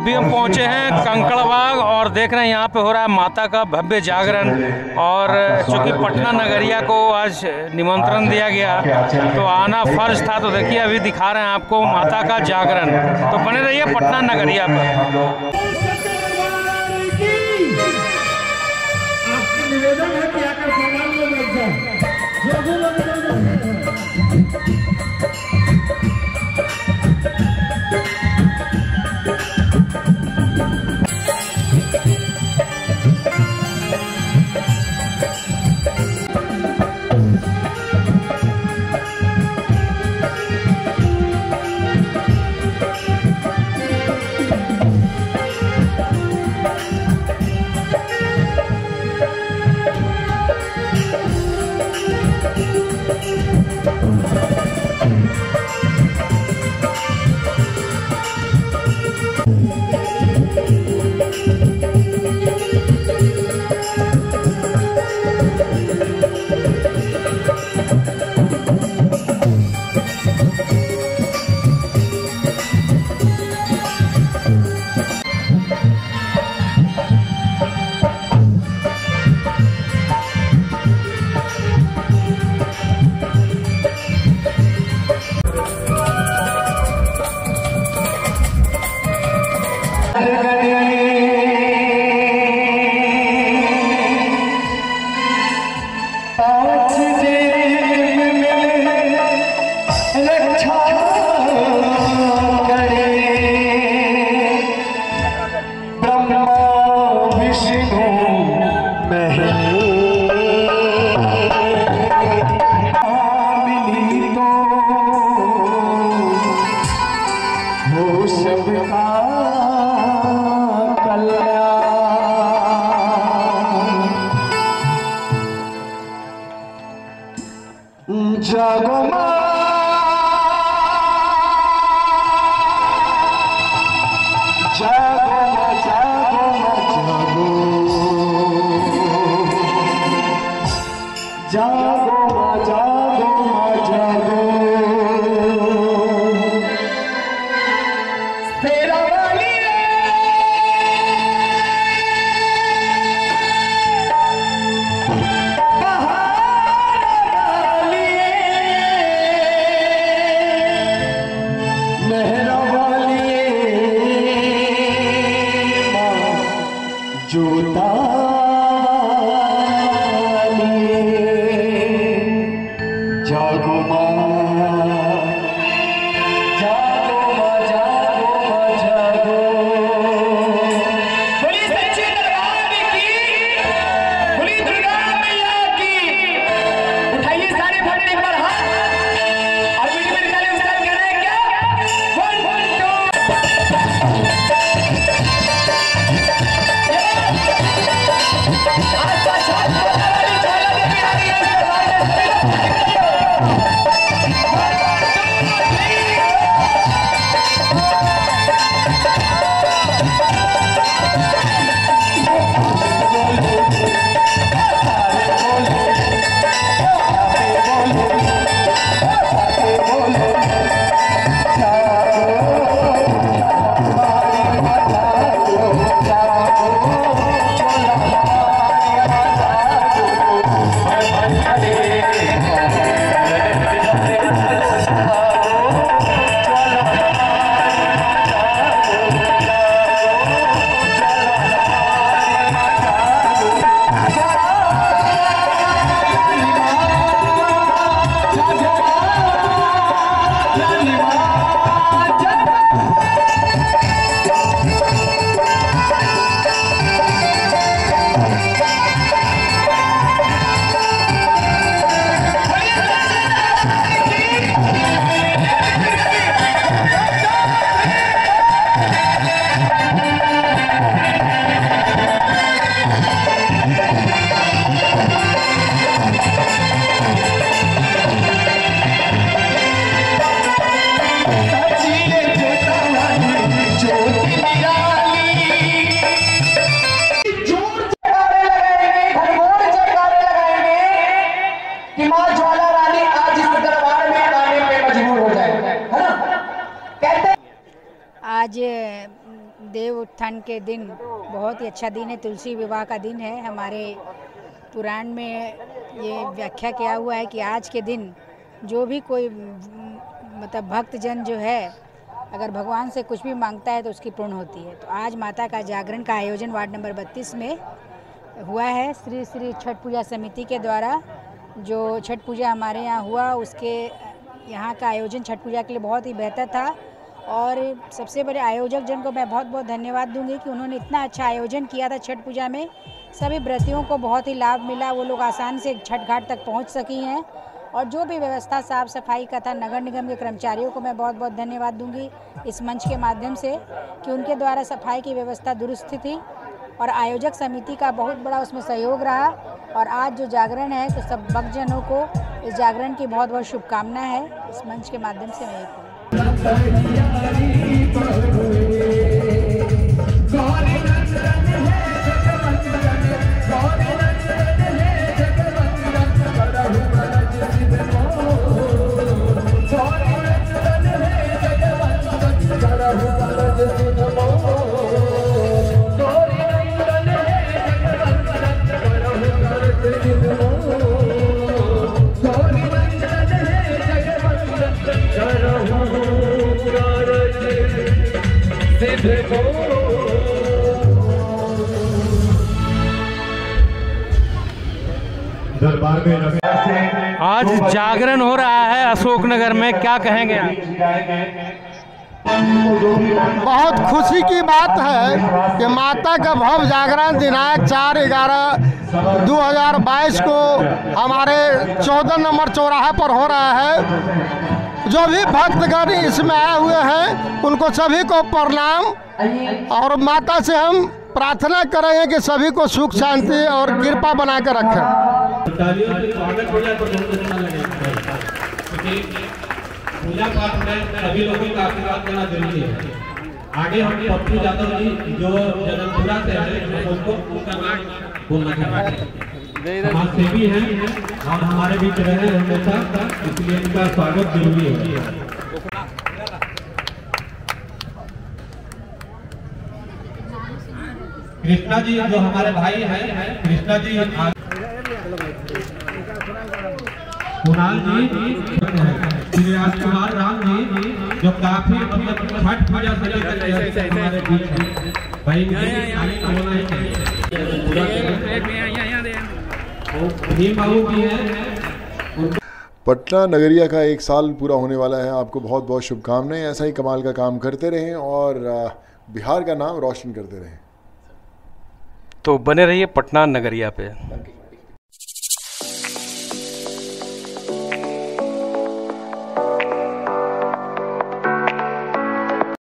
अभी हम पहुँचे हैं कंकड़बाग और देख रहे हैं यहाँ पे हो रहा है माता का भव्य जागरण और चूँकि पटना नगरिया को आज निमंत्रण दिया गया तो आना फ़र्ज़ था तो देखिए अभी दिखा रहे हैं आपको माता का जागरण। तो बने रहिए पटना नगरिया पर। शहार कल आज देव उत्थान के दिन बहुत ही अच्छा दिन है। तुलसी विवाह का दिन है। हमारे पुराण में ये व्याख्या किया हुआ है कि आज के दिन जो भी कोई मतलब भक्तजन जो है, अगर भगवान से कुछ भी माँगता है तो उसकी पूर्ण होती है। तो आज माता का जागरण का आयोजन वार्ड नंबर बत्तीस में हुआ है। श्री श्री छठ पूजा समिति के द्वारा जो छठ पूजा हमारे यहाँ हुआ, उसके यहाँ का आयोजन छठ पूजा के लिए बहुत ही बेहतर था। और सबसे बड़े आयोजक जन को मैं बहुत बहुत धन्यवाद दूँगी कि उन्होंने इतना अच्छा आयोजन किया था छठ पूजा में। सभी व्रतियों को बहुत ही लाभ मिला, वो लोग आसान से छठ घाट तक पहुँच सकी हैं। और जो भी व्यवस्था साफ़ सफ़ाई का था, नगर निगम के कर्मचारियों को मैं बहुत बहुत धन्यवाद दूँगी इस मंच के माध्यम से कि उनके द्वारा सफ़ाई की व्यवस्था दुरुस्त थी और आयोजक समिति का बहुत बड़ा उसमें सहयोग रहा। और आज जो जागरण है तो सब भक्तजनों को इस जागरण की बहुत बहुत शुभकामना है। इस मंच के माध्यम से मैं ये दरबार में आज जागरण हो रहा है अशोकनगर में क्या कहेंगे आप? बहुत खुशी की बात है कि माता का भव जागरण दिनांक चार ग्यारह दो हज़ार बाईस को हमारे चौदह नंबर चौराहे पर हो रहा है। जो भी भक्तगण इसमें आए हुए हैं, उनको सभी को प्रणाम। और माता से हम प्रार्थना करेंगे कि सभी को सुख, शांति और कृपा बना कर रखें। आगे हम पप्पू यादव जी जो जगतपुरा से उनको उनका नाम बोलना चाहते हैं सेवी हैं और हमारे बीच रहे हमेशा, इसलिए इनका स्वागत ज़रूरी है। कृष्णा जी, जो हमारे भाई हैं, कृष्णा जी कुणाल जी श्री राजकुमार राम जी, जो काफ़ी मतलब छठ पूजा से लेकर हमारे बीच भाई पटना नगरिया का एक साल पूरा होने वाला है। आपको बहुत बहुत शुभकामनाएँ। ऐसा ही कमाल का काम करते रहें और बिहार का नाम रोशन करते रहें। तो बने रहिए पटना नगरिया पे।